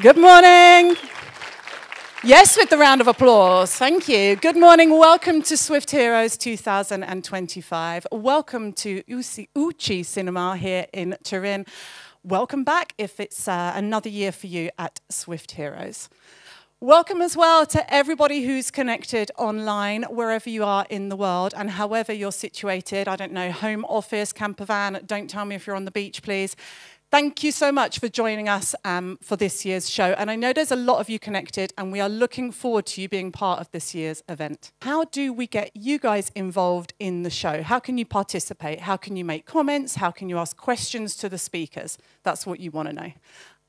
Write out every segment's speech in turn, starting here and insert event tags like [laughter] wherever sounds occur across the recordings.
Good morning. Yes, with the round of applause. Thank you. Good morning. Welcome to Swift Heroes 2025. Welcome to UCI, UCI Cinema here in Turin. Welcome back if it's uh, another year for you at Swift Heroes. Welcome as well to everybody who's connected online, wherever you are in the world and however you're situated. I don't know, home office, camper van, don't tell me if you're on the beach, please. Thank you so much for joining us um, for this year's show. And I know there's a lot of you connected, and we are looking forward to you being part of this year's event. How do we get you guys involved in the show? How can you participate? How can you make comments? How can you ask questions to the speakers? That's what you want to know.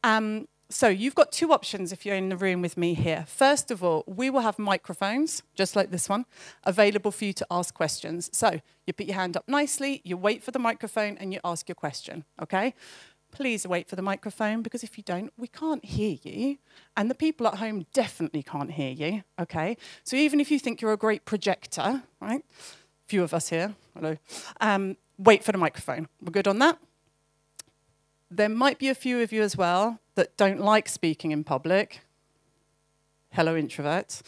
Um, so you've got two options if you're in the room with me here. First of all, we will have microphones, just like this one, available for you to ask questions. So you put your hand up nicely, you wait for the microphone, and you ask your question, okay? Please wait for the microphone, because if you don't, we can't hear you. And the people at home definitely can't hear you, okay? So even if you think you're a great projector, right? Few of us here, hello. Um, wait for the microphone. We're good on that? There might be a few of you as well that don't like speaking in public. Hello, introverts.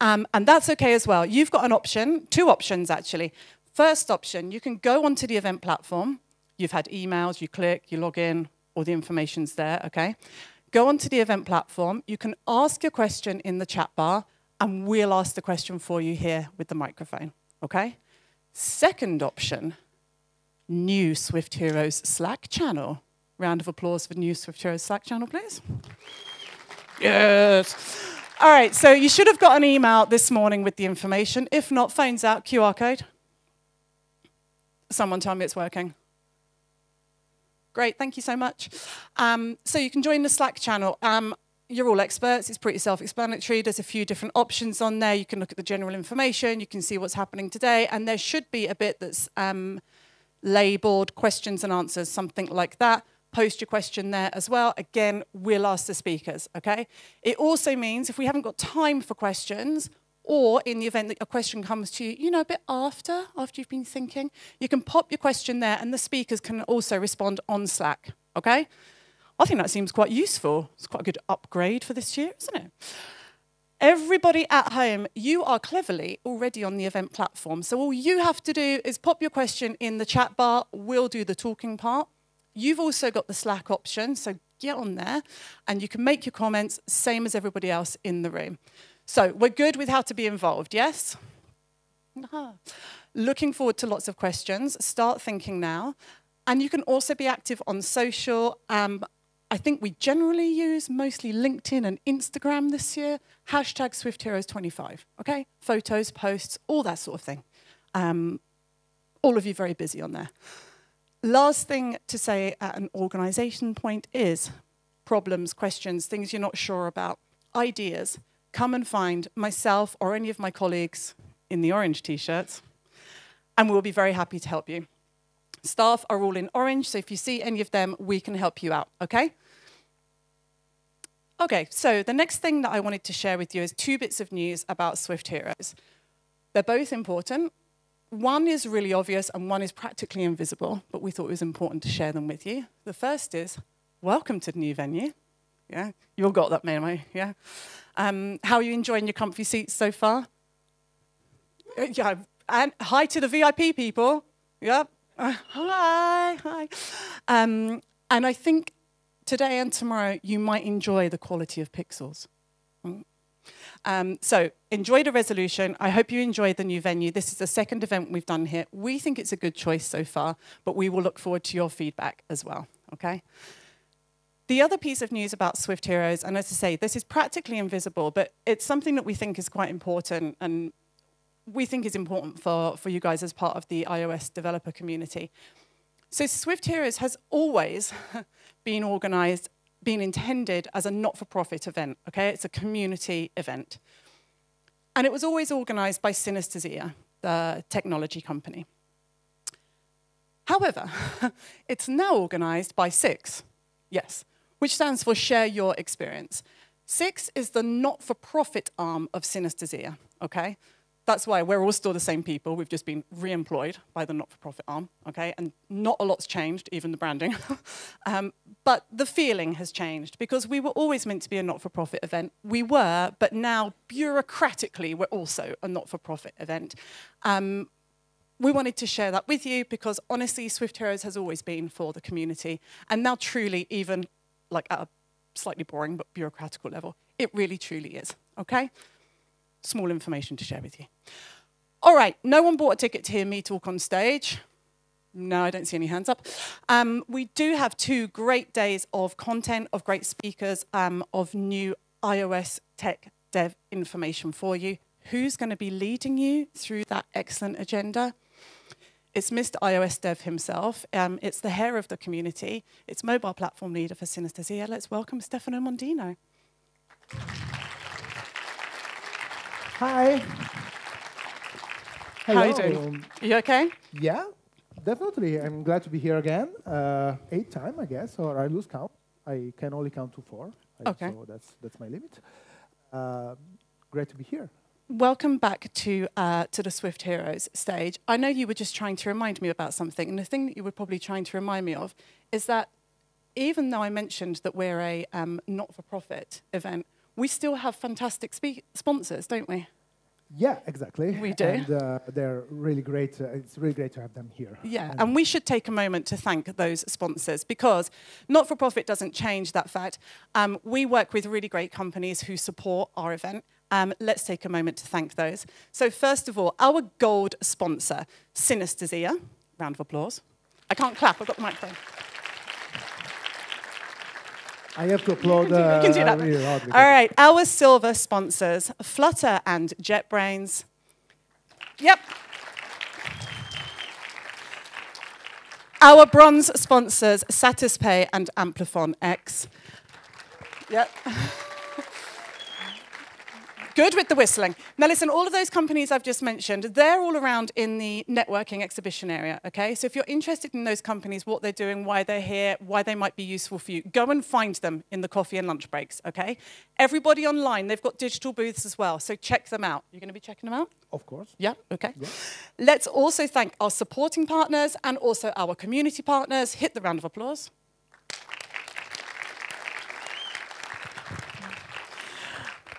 Um, and that's okay as well. You've got an option, two options actually. First option, you can go onto the event platform. You've had emails, you click, you log in, all the information's there, okay? Go onto the event platform. You can ask your question in the chat bar, and we'll ask the question for you here with the microphone, okay? Second option, new Swift Heroes Slack channel. Round of applause for New Swift Heroes Slack channel, please. Yes. All right, so you should have got an email this morning with the information. If not, phones out, QR code. Someone tell me it's working. Great, thank you so much. Um, so you can join the Slack channel. Um, you're all experts, it's pretty self-explanatory. There's a few different options on there. You can look at the general information, you can see what's happening today, and there should be a bit that's um, labeled questions and answers, something like that post your question there as well. Again, we'll ask the speakers, okay? It also means if we haven't got time for questions, or in the event that a question comes to you, you know, a bit after, after you've been thinking, you can pop your question there and the speakers can also respond on Slack, okay? I think that seems quite useful. It's quite a good upgrade for this year, isn't it? Everybody at home, you are cleverly already on the event platform. So all you have to do is pop your question in the chat bar. We'll do the talking part. You've also got the Slack option, so get on there and you can make your comments, same as everybody else in the room. So we're good with how to be involved, yes? Looking forward to lots of questions. Start thinking now. And you can also be active on social. Um, I think we generally use mostly LinkedIn and Instagram this year. Hashtag SwiftHeroes25, okay? Photos, posts, all that sort of thing. Um, all of you very busy on there. Last thing to say at an organisation point is problems, questions, things you're not sure about, ideas. Come and find myself or any of my colleagues in the orange t-shirts, and we'll be very happy to help you. Staff are all in orange, so if you see any of them, we can help you out, okay? Okay, so the next thing that I wanted to share with you is two bits of news about Swift Heroes. They're both important, one is really obvious and one is practically invisible, but we thought it was important to share them with you. The first is, welcome to the new venue. Yeah, you all got that memo, yeah? Um, how are you enjoying your comfy seats so far? Uh, yeah, and hi to the VIP people. Yep. Uh, hi, hi. Um, and I think today and tomorrow you might enjoy the quality of pixels. Mm. Um, so enjoy the resolution. I hope you enjoyed the new venue. This is the second event we've done here. We think it's a good choice so far, but we will look forward to your feedback as well, okay? The other piece of news about Swift Heroes, and as I say, this is practically invisible, but it's something that we think is quite important and we think is important for, for you guys as part of the iOS developer community. So Swift Heroes has always [laughs] been organized been intended as a not-for-profit event, okay? It's a community event. And it was always organized by Synesthesia, the technology company. However, [laughs] it's now organized by SIX, yes, which stands for Share Your Experience. SIX is the not-for-profit arm of Synesthesia, okay? that's why we're all still the same people. We've just been re-employed by the not-for-profit arm, okay? And not a lot's changed, even the branding. [laughs] um, but the feeling has changed because we were always meant to be a not-for-profit event. We were, but now bureaucratically, we're also a not-for-profit event. Um, we wanted to share that with you because honestly, Swift Heroes has always been for the community. And now truly, even like at a slightly boring but bureaucratical level, it really truly is, okay? Small information to share with you. All right, no one bought a ticket to hear me talk on stage. No, I don't see any hands up. Um, we do have two great days of content, of great speakers, um, of new iOS tech dev information for you. Who's going to be leading you through that excellent agenda? It's Mr. iOS Dev himself. Um, it's the hair of the community. It's mobile platform leader for Synesthesia. Let's welcome Stefano Mondino. Hi. Hello. How are you doing? Are you okay? Yeah, definitely. I'm glad to be here again. Uh, eighth time, I guess, or I lose count. I can only count to four. Okay. So that's, that's my limit. Uh, great to be here. Welcome back to, uh, to the Swift Heroes stage. I know you were just trying to remind me about something, and the thing that you were probably trying to remind me of is that even though I mentioned that we're a um, not-for-profit event, we still have fantastic sponsors, don't we? Yeah, exactly. We do. And uh, they're really great. Uh, it's really great to have them here. Yeah, and, and, we should take a moment to thank those sponsors because not for profit doesn't change that fact. Um, we work with really great companies who support our event. Um, let's take a moment to thank those. So first of all, our gold sponsor, Synesthesia. Round of applause. I can't clap, I've got the microphone. I have to applaud. [laughs] Uh, can do that. Really All right, our silver sponsors, Flutter and JetBrains. Yep. Our bronze sponsors, Satispay and Amplifon X. Yep. [laughs] Good with the whistling. Now listen, all of those companies I've just mentioned, they're all around in the networking exhibition area, okay? So if you're interested in those companies, what they're doing, why they're here, why they might be useful for you, go and find them in the coffee and lunch breaks, okay? Everybody online, they've got digital booths as well, so check them out. You're going to be checking them out? Of course. Yeah, okay. Yeah. Let's also thank our supporting partners and also our community partners. Hit the round of applause.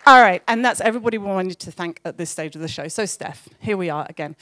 All right, and that's everybody we wanted to thank at this stage of the show. So, Steph, here we are again.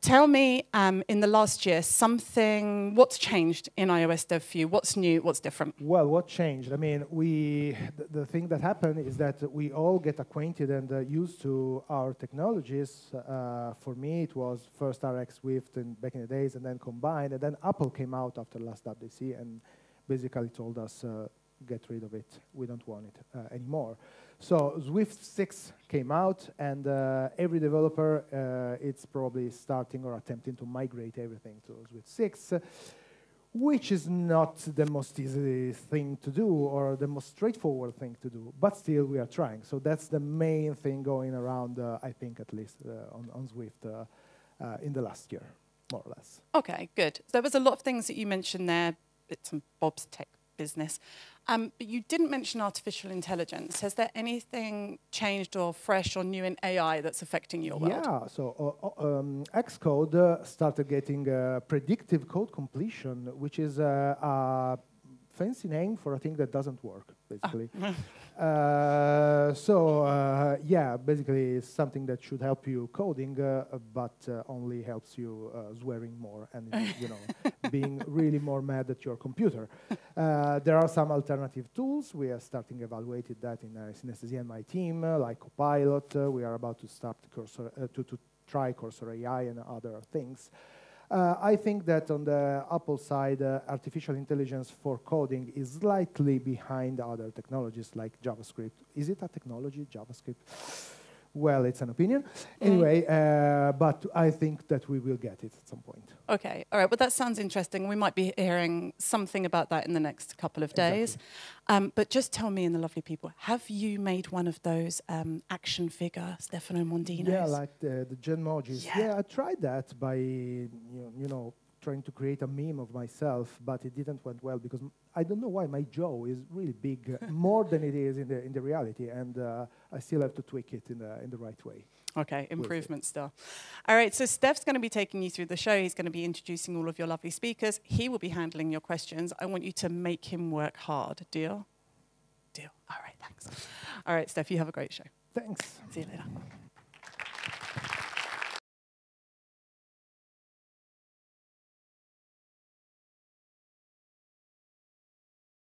Tell me, um, in the last year, something, what's changed in iOS Dev for you? What's new? What's different? Well, what changed? I mean, we, the, the thing that happened is that we all get acquainted and uh, used to our technologies. Uh, for me, it was first RxSwift and back in the days, and then Combine, and then Apple came out after last WWDC and basically told us, uh, get rid of it. We don't want it uh, anymore. So Swift 6 came out, and uh, every developer uh, it's probably starting or attempting to migrate everything to Swift 6, which is not the most easy thing to do or the most straightforward thing to do, but still we are trying. So that's the main thing going around, uh, I think at least uh, on, on, Swift uh, in the last year, more or less. Okay, good. There was a lot of things that you mentioned there, bits and bobs tech business. Um, but you didn't mention artificial intelligence. Has there anything changed or fresh or new in AI that's affecting your world? Yeah, so uh, uh um, Xcode uh, started getting uh, predictive code completion, which is uh, a fancy name for a thing that doesn't work, basically. Ah. [laughs] Uh, so uh, yeah, basically it's something that should help you coding, uh, but uh, only helps you uh, swearing more and you know [laughs] being really more mad at your computer. Uh, there are some alternative tools. We are starting evaluating that in uh, Synesthesia and my team, like Copilot. we are about to start cursor to, to try Cursor AI and other things. Uh, I think that on the Apple side, uh, artificial intelligence for coding is slightly behind other technologies like JavaScript. Is it a technology, JavaScript? Well, it's an opinion. Mm. Anyway, uh, but I think that we will get it at some point. Okay, all right. Well, that sounds interesting. We might be hearing something about that in the next couple of days. Exactly. Um, but just tell me and the lovely people, have you made one of those um, action figure Stefano Mondino? Yeah, like the, the Genmojis. Yeah. yeah, I tried that by, you know trying to create a meme of myself, but it didn't went well because I don't know why my jaw is really big, uh, [laughs] more than it is in the in the reality, and uh, I still have to tweak it in the in the right way. Okay, improvement still. All right, so Steph's going to be taking you through the show. He's going to be introducing all of your lovely speakers. He will be handling your questions. I want you to make him work hard. Deal? Deal. All right, thanks. All right, Steph, you have a great show. Thanks. See you later.